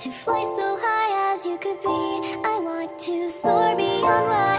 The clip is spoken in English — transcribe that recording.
To fly so high as you could be. I want to soar beyond what